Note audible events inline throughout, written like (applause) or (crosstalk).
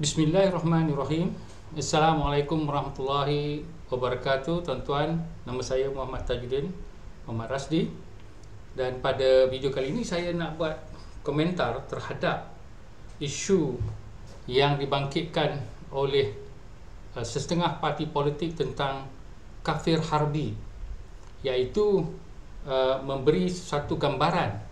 Bismillahirrahmanirrahim. Assalamualaikum warahmatullahi wabarakatuh tuan-tuan. Nama saya Muhammad Tajuddin Muhammad Rasdi dan pada video kali ini saya nak buat komentar terhadap isu yang dibangkitkan oleh uh, setengah parti politik tentang kafir harbi iaitu uh, memberi satu gambaran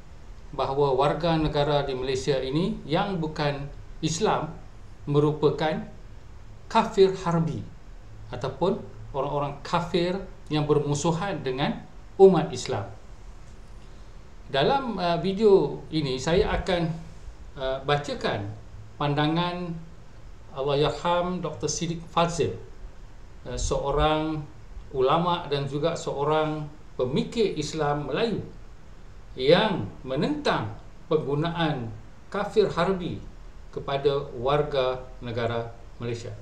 bahawa warga negara di Malaysia ini yang bukan Islam merupakan kafir harbi ataupun orang-orang kafir yang bermusuhan dengan umat Islam. Dalam uh, video ini saya akan uh, bacakan pandangan Allahyarham Dr. Siddiq Fazil uh, seorang ulama dan juga seorang pemikir Islam Melayu yang menentang penggunaan kafir harbi kepada warga negara Malaysia.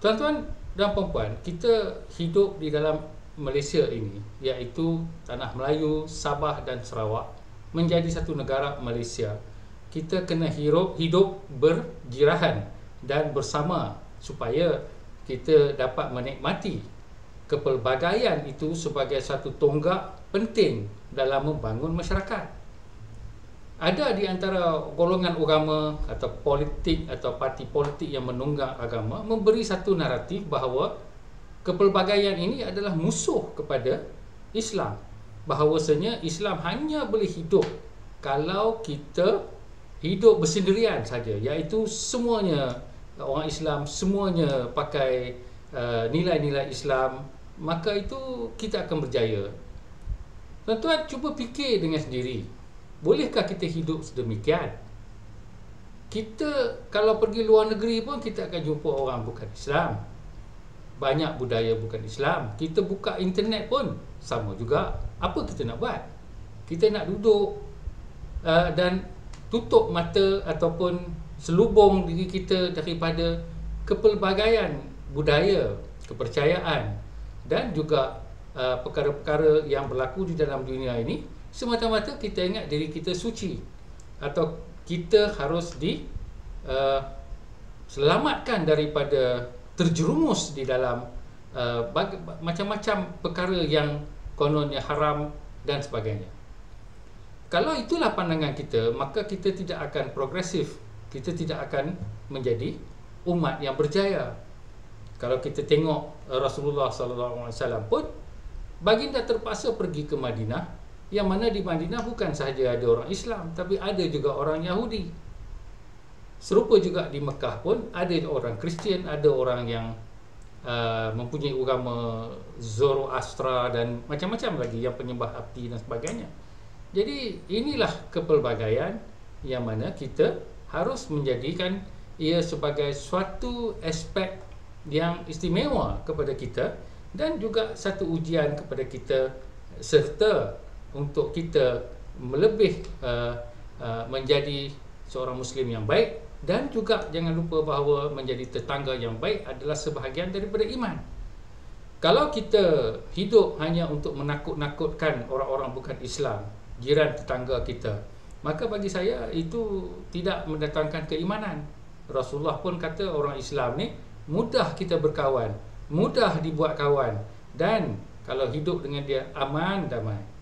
Tuan-tuan dan perempuan, kita hidup di dalam Malaysia ini iaitu tanah Melayu, Sabah dan Sarawak menjadi satu negara Malaysia. Kita kena hidup hidup berjirahan dan bersama supaya kita dapat menikmati kepelbagaian itu sebagai satu tonggak penting dalam membangun masyarakat ada di antara golongan agama atau politik atau parti politik yang menunggak agama memberi satu naratif bahawa kepelbagaian ini adalah musuh kepada Islam. Bahawasanya Islam hanya boleh hidup kalau kita hidup bersendirian saja iaitu semuanya orang Islam semuanya pakai uh, nilai-nilai Islam maka itu kita akan berjaya. Tuan-tuan cuba fikir dengan sendiri Bolehkah kita hidup sedemikian? Kita kalau pergi luar negeri pun kita akan jumpa orang bukan Islam. Banyak budaya bukan Islam. Kita buka internet pun sama juga. Apa kita nak buat? Kita nak duduk uh, dan tutup mata ataupun selubung diri kita daripada kepelbagaian budaya, kepercayaan dan juga uh, perkara-perkara yang berlaku di dalam dunia ini semata-mata kita ingat diri kita suci atau kita harus di uh, selamatkan daripada terjerumus di dalam uh, macam-macam perkara yang kononnya haram dan sebagainya. Kalau itulah pandangan kita, maka kita tidak akan progresif. Kita tidak akan menjadi umat yang berjaya. Kalau kita tengok Rasulullah sallallahu alaihi wasallam pun baginda terpaksa pergi ke Madinah yang mana di Madinah bukan sahaja ada orang Islam tapi ada juga orang Yahudi. Serupa juga di Mekah pun ada orang Kristian ada orang yang uh, mempunyai agama Zoroastra dan macam-macam lagi yang penyembah api dan sebagainya. Jadi inilah kepelbagaian yang mana kita harus menjadikan ia sebagai suatu aspek yang istimewa kepada kita dan juga satu ujian kepada kita serta untuk kita melebih uh, uh, menjadi seorang muslim yang baik dan juga jangan lupa bahawa menjadi tetangga yang baik adalah sebahagian daripada iman. Kalau kita hidup hanya untuk menakut-nakutkan orang-orang bukan Islam, jiran tetangga kita, maka bagi saya itu tidak mendatangkan keimanan. Rasulullah pun kata orang Islam ni mudah kita berkawan, mudah dibuat kawan dan kalau hidup dengan dia aman damai.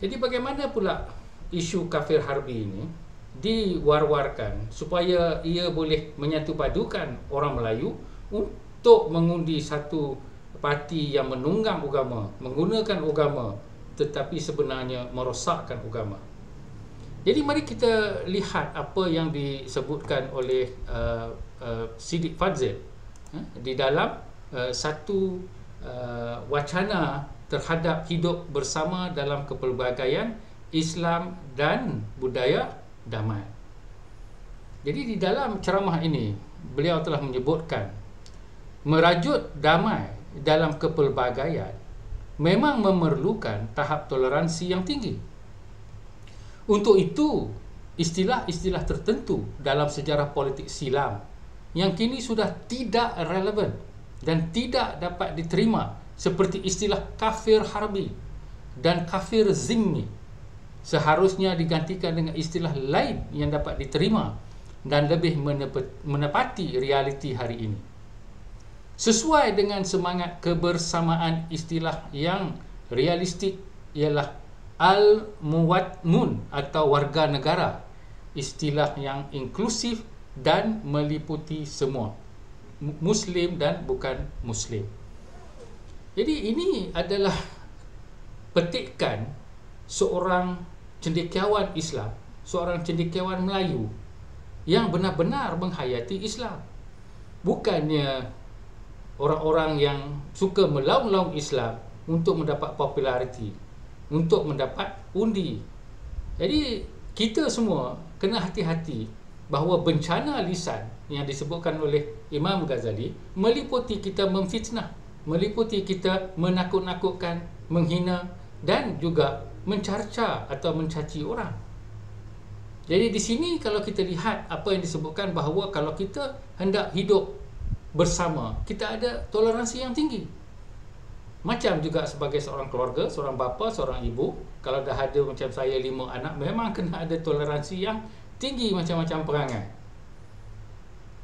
Jadi bagaimana pula isu kafir harbi ini diwar-warkan supaya ia boleh menyatu padukan orang Melayu untuk mengundi satu parti yang menunggang agama, menggunakan agama tetapi sebenarnya merosakkan agama. Jadi mari kita lihat apa yang disebutkan oleh uh, uh, Siddiq Fadzil uh, di dalam uh, satu uh, wacana terhadap hidup bersama dalam kepelbagaian Islam dan budaya damai. Jadi di dalam ceramah ini beliau telah menyebutkan merajut damai dalam kepelbagaian memang memerlukan tahap toleransi yang tinggi. Untuk itu, istilah-istilah tertentu dalam sejarah politik silam yang kini sudah tidak relevan dan tidak dapat diterima seperti istilah kafir harbi dan kafir zimmi seharusnya digantikan dengan istilah lain yang dapat diterima dan lebih menepati realiti hari ini. Sesuai dengan semangat kebersamaan istilah yang realistik ialah al-muwatmun atau warga negara, istilah yang inklusif dan meliputi semua, muslim dan bukan muslim. Jadi ini adalah petikan seorang cendekiawan Islam, seorang cendekiawan Melayu yang benar-benar menghayati Islam. Bukannya orang-orang yang suka melaung-laung Islam untuk mendapat populariti, untuk mendapat undi. Jadi kita semua kena hati-hati bahawa bencana lisan yang disebutkan oleh Imam Ghazali meliputi kita memfitnah, meliputi kita menakut-nakutkan, menghina dan juga mencarca atau mencaci orang. Jadi di sini kalau kita lihat apa yang disebutkan bahawa kalau kita hendak hidup bersama, kita ada toleransi yang tinggi. Macam juga sebagai seorang keluarga, seorang bapa, seorang ibu, kalau dah ada macam saya lima anak, memang (laughs) kena ada toleransi yang tinggi macam-macam perangai.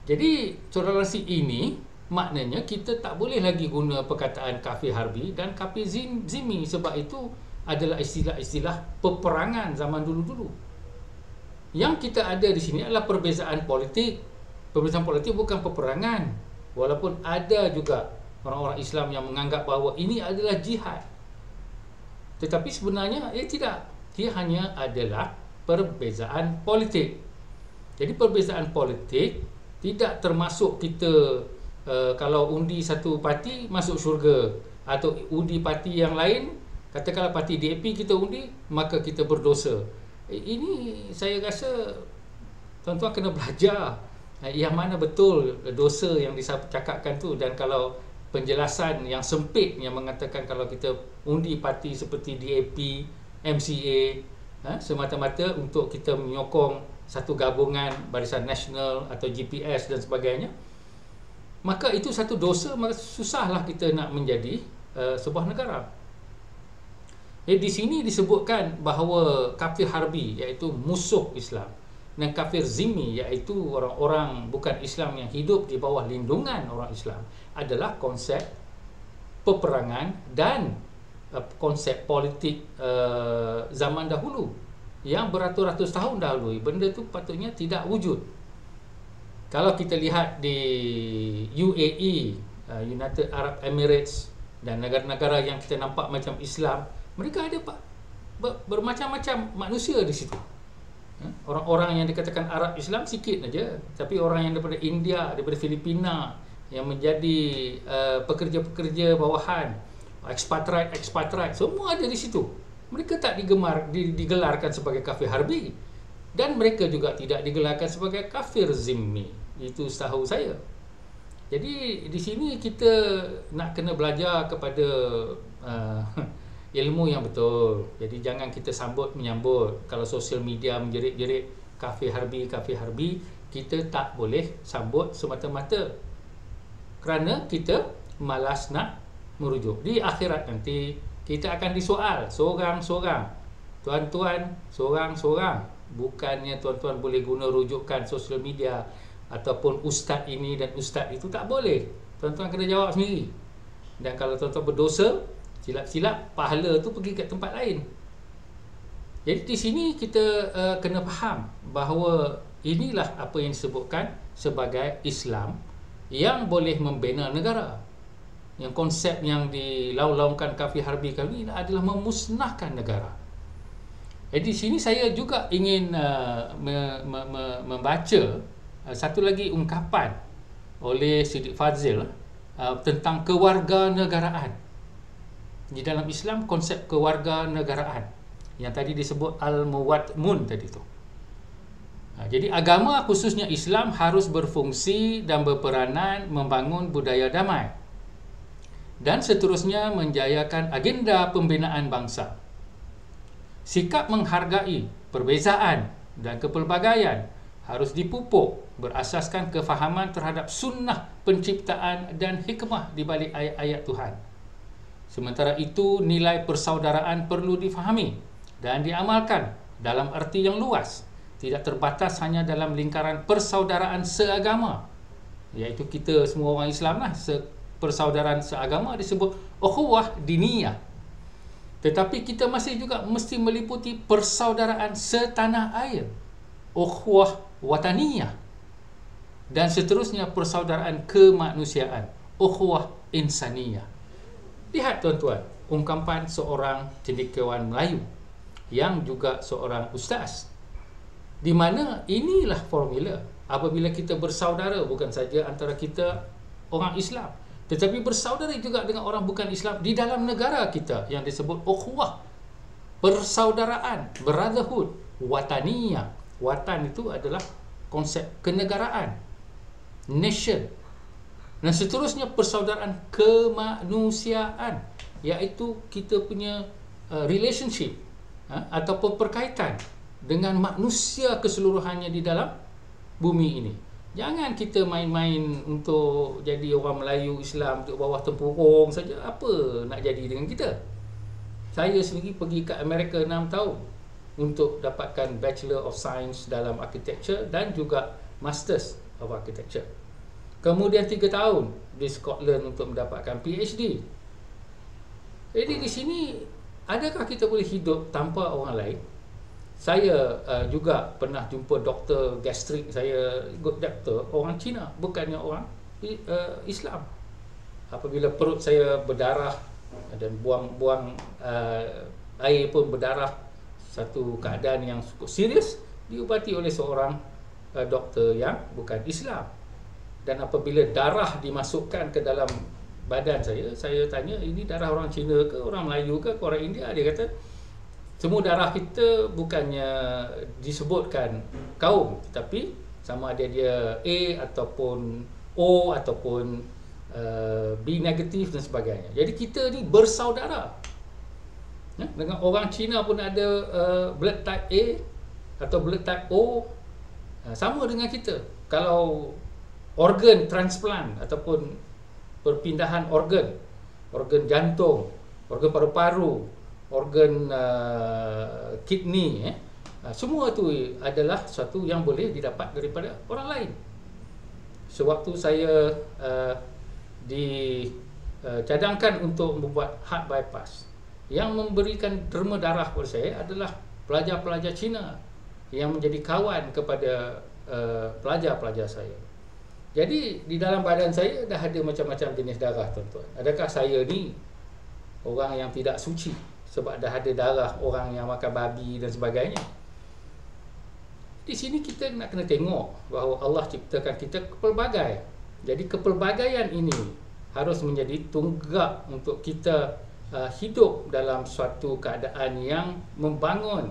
Jadi toleransi ini maknanya kita tak boleh lagi guna perkataan kafir harbi dan kafir zimi sebab itu adalah istilah-istilah peperangan zaman dulu-dulu. Yang kita ada di sini adalah perbezaan politik. Perbezaan politik bukan peperangan. Walaupun ada juga orang-orang Islam yang menganggap bahawa ini adalah jihad. Tetapi sebenarnya ia tidak. Dia hanya adalah perbezaan politik. Jadi perbezaan politik tidak termasuk kita uh, kalau undi satu parti masuk syurga atau undi parti yang lain katakanlah parti DAP kita undi maka kita berdosa. Eh, ini saya rasa tuan-tuan kena belajar eh, yang mana betul dosa yang dicakapkan tu. Dan kalau penjelasan yang sempit yang mengatakan kalau kita undi parti seperti DAP, MCA ha, semata-mata untuk kita menyokong satu gabungan Barisan Nasional atau GPS dan sebagainya maka itu satu dosa maka susahlah kita nak menjadi uh, sebuah negara. Jadi di sini disebutkan bahawa kafir harbi iaitu musuh Islam dan kafir zimmi iaitu orang-orang bukan Islam yang hidup di bawah lindungan orang Islam adalah konsep peperangan dan uh, konsep politik uh, zaman dahulu yang beratus-ratus tahun dahulu benda tu patutnya tidak wujud kalau kita lihat di UAE uh, United Arab Emirates dan negara-negara yang kita nampak macam Islam mereka ada pak bermacam-macam manusia di situ. Ha? Orang-orang yang dikatakan Arab Islam sikit aja, tapi orang yang daripada India, daripada Filipina yang menjadi uh, pekerja-pekerja bawahan, expatriate expatriate semua ada di situ. Mereka tak digemar digelarkan sebagai kafir harbi dan mereka juga tidak digelarkan sebagai kafir zimmi. Itu setahu saya. Jadi di sini kita nak kena belajar kepada uh, (laughs) ilmu yang betul. Jadi jangan kita sambut menyambut kalau sosial media menjerit-jerit kafe harbi kafe harbi kita tak boleh sambut semata-mata kerana kita malas nak merujuk. Di akhirat nanti kita akan disoal seorang-seorang. Tuan-tuan, seorang-seorang. Bukannya tuan-tuan boleh guna rujukan sosial media ataupun ustaz ini dan ustaz itu tak boleh. Tuan-tuan kena jawab sendiri. Dan kalau tuan-tuan berdosa, silap-silap pahala tu pergi ke tempat lain jadi di sini kita uh, kena faham bahawa inilah apa yang disebutkan sebagai Islam yang boleh membina negara yang konsep yang dilaung-laungkan kafir harbi kami adalah memusnahkan negara jadi di sini saya juga ingin uh, me, me, me, membaca uh, satu lagi ungkapan oleh Siddiq Fazil uh, tentang kewarganegaraan di dalam Islam konsep kewarganegaraan yang tadi disebut al-muwadmun tadi tu. Ha, jadi agama khususnya Islam harus berfungsi dan berperanan membangun budaya damai dan seterusnya menjayakan agenda pembinaan bangsa. Sikap menghargai perbezaan dan kepelbagaian harus dipupuk berasaskan kefahaman terhadap sunnah penciptaan dan hikmah di balik ayat-ayat Tuhan. Sementara itu, nilai persaudaraan perlu difahami dan diamalkan dalam arti yang luas tidak terbatas hanya dalam lingkaran persaudaraan seagama iaitu kita semua orang Islam lah persaudaraan seagama disebut ukhuwah diniyah tetapi kita masih juga mesti meliputi persaudaraan setanah air ukhuwah wataniyah dan seterusnya persaudaraan kemanusiaan ukhuwah insaniyah. Lihat tuan-tuan ungkapan seorang cendekiawan Melayu yang juga seorang ustaz. Di mana inilah formula apabila kita bersaudara bukan saja antara kita orang Islam tetapi bersaudara juga dengan orang bukan Islam di dalam negara kita yang disebut ukhuwah. Persaudaraan brotherhood wataniyah. Watan itu adalah konsep kenegaraan nation. Dan seterusnya persaudaraan kemanusiaan iaitu kita punya uh, relationship uh, ataupun perkaitan dengan manusia keseluruhannya di dalam bumi ini. Jangan kita main-main untuk jadi orang Melayu Islam untuk bawah tempurung saja. Apa nak jadi dengan kita? Saya sendiri pergi ke Amerika 6 tahun untuk dapatkan Bachelor of Science dalam Architecture dan juga Masters of Architecture. Kemudian 3 tahun di Scotland untuk mendapatkan PhD. Jadi di sini adakah kita boleh hidup tanpa orang lain? Saya uh, juga pernah jumpa doktor gastrik saya doktor orang Cina bukannya orang uh, Islam. Apabila perut saya berdarah dan buang-buang uh, air pun berdarah satu keadaan yang cukup serius diubati oleh seorang uh, doktor yang bukan Islam. Dan apabila darah dimasukkan ke dalam badan saya saya tanya ini darah orang Cina ke orang Melayu ke, ke orang India? Dia kata semua darah kita bukannya disebutkan kaum tetapi sama ada dia A ataupun O ataupun uh, B negatif dan sebagainya. Jadi kita ni bersaudara. Ya? Dengan orang Cina pun ada uh, blood type A atau blood type O uh, sama dengan kita. Kalau organ transplant ataupun perpindahan organ, organ jantung, organ paru-paru, organ uh, kidney eh uh, semua tu adalah satu yang boleh didapat daripada orang lain. Sewaktu saya uh, dicadangkan uh, untuk membuat heart bypass yang memberikan derma darah kepada saya adalah pelajar-pelajar Cina yang menjadi kawan kepada uh, pelajar-pelajar saya. Jadi di dalam badan saya dah ada macam-macam jenis darah tuan-tuan. Adakah saya ni orang yang tidak suci sebab dah ada darah orang yang makan babi dan sebagainya. Di sini kita nak kena tengok bahawa Allah ciptakan kita kepelbagai. Jadi kepelbagaian ini harus menjadi tunggak untuk kita uh, hidup dalam suatu keadaan yang membangun,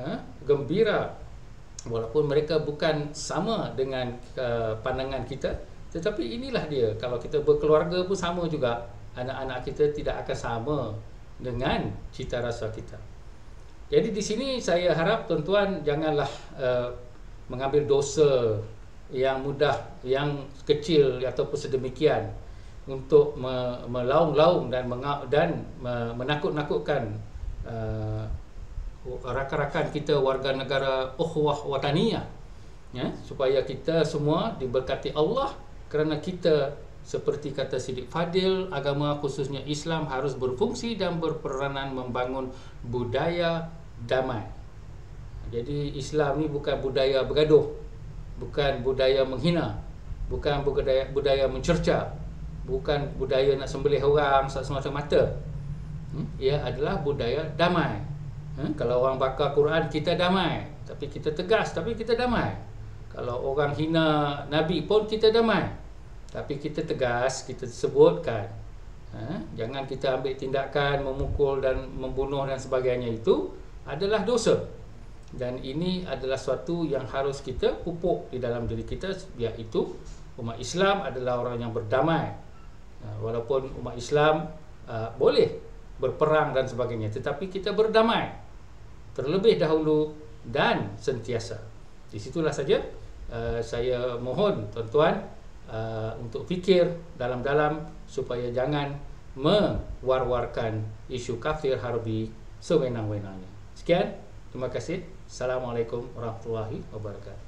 uh, gembira walaupun mereka bukan sama dengan uh, pandangan kita tetapi inilah dia kalau kita berkeluarga pun sama juga anak-anak kita tidak akan sama dengan cita rasa kita. Jadi di sini saya harap tuan-tuan janganlah uh, mengambil dosa yang mudah, yang kecil ataupun sedemikian untuk me- melaung-laung dan menga- dan me- menakut-nakutkan uh, rakan-rakan kita warga negara ukhuwah wataniyah ya supaya kita semua diberkati Allah kerana kita seperti kata Sidik Fadil, agama khususnya Islam harus berfungsi dan berperanan membangun budaya damai. Jadi Islam ni bukan budaya bergaduh, bukan budaya menghina, bukan budaya budaya mencerca, bukan budaya nak sembelih orang semata mata. Hmm? Ia adalah budaya damai. Hmm? Kalau orang bakar Quran kita damai, tapi kita tegas tapi kita damai. Kalau orang hina nabi pun kita damai tapi kita tegas kita sebutkan. Ha? jangan kita ambil tindakan memukul dan membunuh dan sebagainya itu adalah dosa. Dan ini adalah suatu yang harus kita pupuk di dalam diri kita iaitu umat Islam adalah orang yang berdamai. Ha, walaupun umat Islam uh, boleh berperang dan sebagainya tetapi kita berdamai terlebih dahulu dan sentiasa. Di situlah saja uh, saya mohon tuan-tuan uh, untuk fikir dalam-dalam supaya jangan mewar-warkan isu kafir harbi sewenang-wenangnya. Sekian, terima kasih. Assalamualaikum warahmatullahi wabarakatuh.